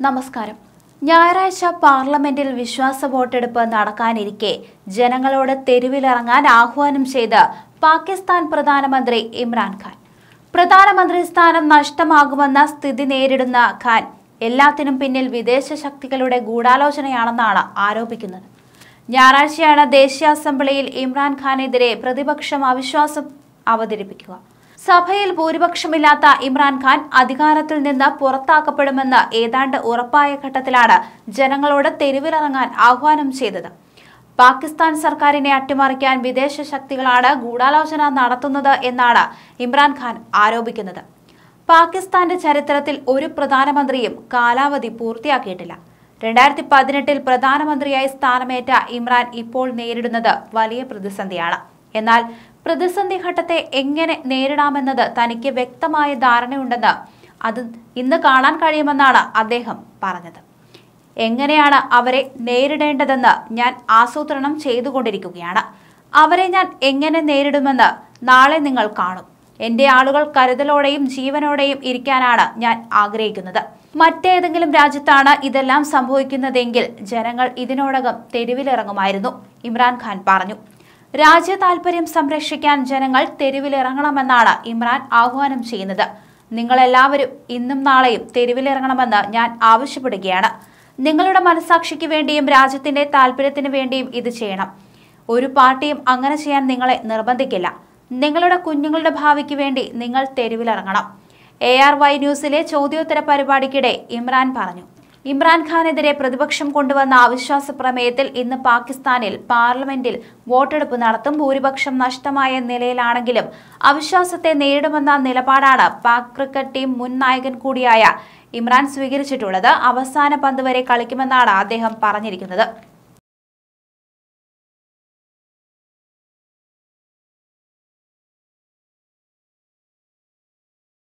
നമസ്കാരം. ഞായറാഴ്ച പാർലമെന്റിൽ വിശ്വാസ വോട്ടെടുപ്പ് നടക്കാനിരിക്കെ ജനങ്ങളോട് തെരുവിലിറങ്ങാൻ ആഹ്വാനം ചെയ്ത് പാകിസ്ഥാൻ പ്രധാനമന്ത്രി ഇമ്രാൻഖാൻ പ്രധാനമന്ത്രി സ്ഥാനം നഷ്ടമാകുമെന്ന സ്ഥിതി നേരിടുന്ന ഖാൻ എല്ലാത്തിനും പിന്നിൽ വിദേശ ശക്തികളുടെ ഗൂഢാലോചനയാണെന്നാണ് ആരോപിക്കുന്നത്. ഞായറാഴ്ചയാണ് ദേശീയ അസംബ്ലിയിൽ ഇമ്രാൻഖാനെതിരെ പ്രതിപക്ഷം അവിശ്വാസം അവതരിപ്പിക്കുക. സഭയിൽ ഭൂരിപക്ഷമില്ലാത്ത ഇമ്രാൻഖാൻ അധികാരത്തിൽ നിന്ന് പുറത്താക്കപ്പെടുമെന്ന് ഏതാണ്ട് ഉറപ്പായ ഘട്ടത്തിലാണ് ജനങ്ങളോട് തെരുവിലിറങ്ങാൻ ആഹ്വാനം ചെയ്തത്. പാകിസ്ഥാൻ സർക്കാരിനെ അട്ടിമറിക്കാൻ വിദേശ ശക്തികളാണ് ഗൂഢാലോചന നടത്തുന്നത് എന്നാണ് ഇമ്രാൻഖാൻ ആരോപിക്കുന്നത്. പാകിസ്ഥാന്റെ ചരിത്രത്തിൽ ഒരു പ്രധാനമന്ത്രിയും കാലാവധി പൂർത്തിയാക്കിയിട്ടില്ല. രണ്ടായിരത്തി പതിനെട്ടിൽ പ്രധാനമന്ത്രിയായി സ്ഥാനമേറ്റ ഇമ്രാൻ ഇപ്പോൾ നേരിടുന്നത് വലിയ പ്രതിസന്ധിയാണ്. എന്നാൽ പ്രതിസന്ധി ഘട്ടത്തെ എങ്ങനെ നേരിടാമെന്നത് തനിക്ക് വ്യക്തമായ ധാരണയുണ്ടെന്ന് അത് ഇന്ന് കാണാൻ കഴിയുമെന്നാണ് അദ്ദേഹം പറഞ്ഞത്. എങ്ങനെയാണ് അവരെ നേരിടേണ്ടതെന്ന് ഞാൻ ആസൂത്രണം ചെയ്തുകൊണ്ടിരിക്കുകയാണ്. അവരെ ഞാൻ എങ്ങനെ നേരിടുമെന്ന് നാളെ നിങ്ങൾ കാണും. എന്റെ ആളുകൾ കരുതലോടെയും ജീവനോടെയും ഇരിക്കാനാണ് ഞാൻ ആഗ്രഹിക്കുന്നത്. മറ്റേതെങ്കിലും രാജ്യത്താണ് ഇതെല്ലാം സംഭവിക്കുന്നതെങ്കിൽ ജനങ്ങൾ ഇതിനോടകം തെരുവിലിറങ്ങുമായിരുന്നു ഇമ്രാൻഖാൻ പറഞ്ഞു. രാജ്യ താൽപര്യം സംരക്ഷിക്കാൻ ജനങ്ങൾ തെരുവിലിറങ്ങണമെന്നാണ് ഇമ്രാൻ ആഹ്വാനം ചെയ്യുന്നത്. നിങ്ങളെല്ലാവരും ഇന്നും നാളെയും തെരുവിലിറങ്ങണമെന്ന് ഞാൻ ആവശ്യപ്പെടുകയാണ്. നിങ്ങളുടെ മനസാക്ഷിക്ക് വേണ്ടിയും രാജ്യത്തിന്റെ താല്പര്യത്തിന് വേണ്ടിയും ഇത് ചെയ്യണം. ഒരു പാർട്ടിയും അങ്ങനെ ചെയ്യാൻ നിങ്ങളെ നിർബന്ധിക്കില്ല. നിങ്ങളുടെ കുഞ്ഞുങ്ങളുടെ ഭാവിക്ക് വേണ്ടി നിങ്ങൾ തെരുവിലിറങ്ങണം. എ ആർ വൈ ന്യൂസിലെ ചോദ്യോത്തര പരിപാടിക്കിടെ ഇമ്രാൻ പറഞ്ഞു. ഇമ്രാൻഖാനെതിരെ പ്രതിപക്ഷം കൊണ്ടുവന്ന അവിശ്വാസ പ്രമേയത്തിൽ ഇന്ന് പാകിസ്ഥാനിൽ പാർലമെന്റിൽ വോട്ടെടുപ്പ് നടത്തും ഭൂരിപക്ഷം നഷ്ടമായ നിലയിലാണെങ്കിലും അവിശ്വാസത്തെ നേരിടുമെന്ന നിലപാടാണ് പാക് ക്രിക്കറ്റ് ടീം മുൻ നായകൻ കൂടിയായ ഇമ്രാൻ സ്വീകരിച്ചിട്ടുള്ളത്. അവസാന പന്ത് വരെ കളിക്കുമെന്നാണ് അദ്ദേഹം പറഞ്ഞിരിക്കുന്നത്.